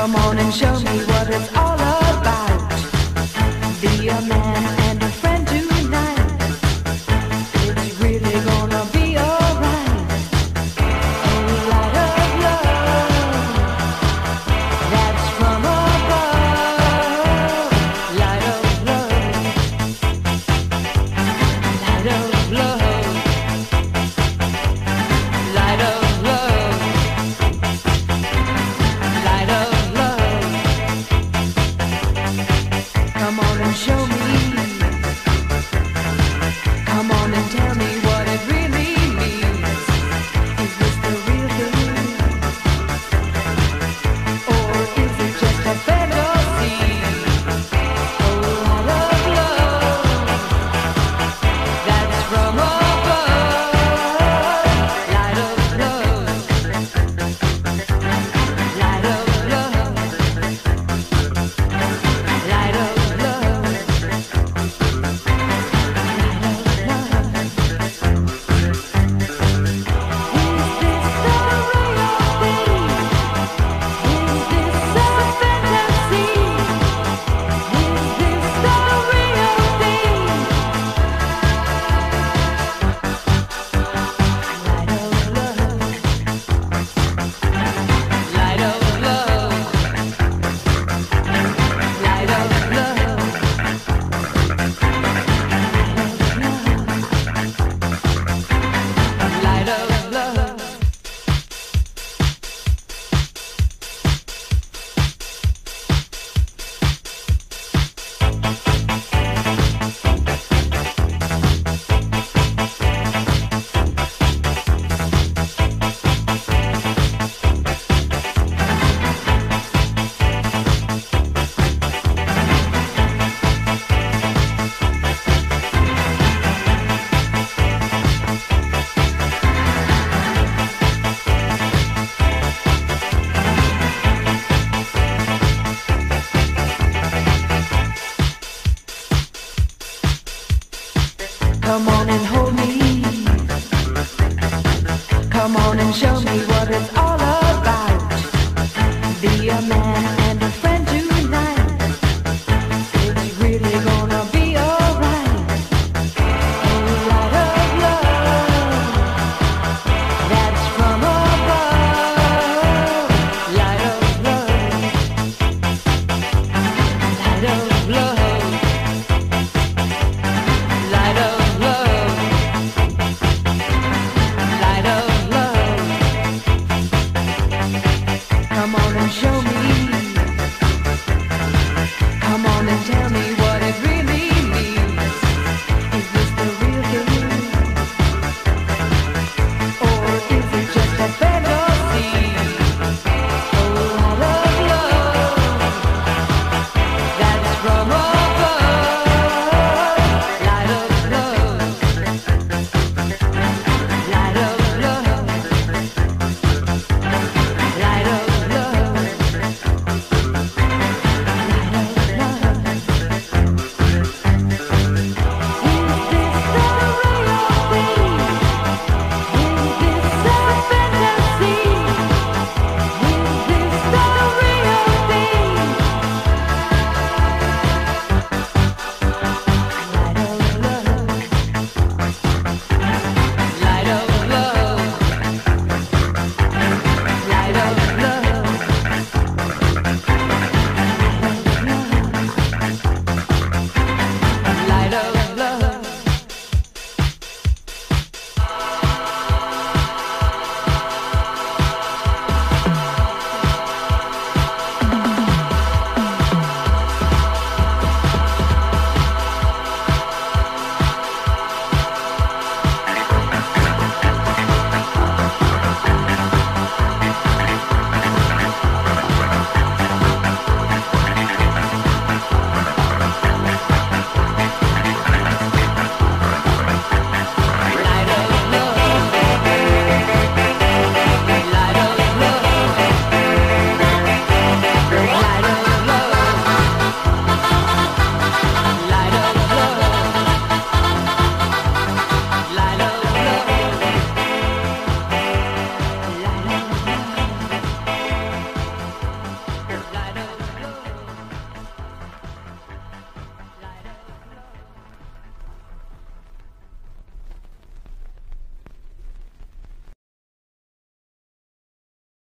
Come on and show me what it's all about. Come on and show me what it's all about.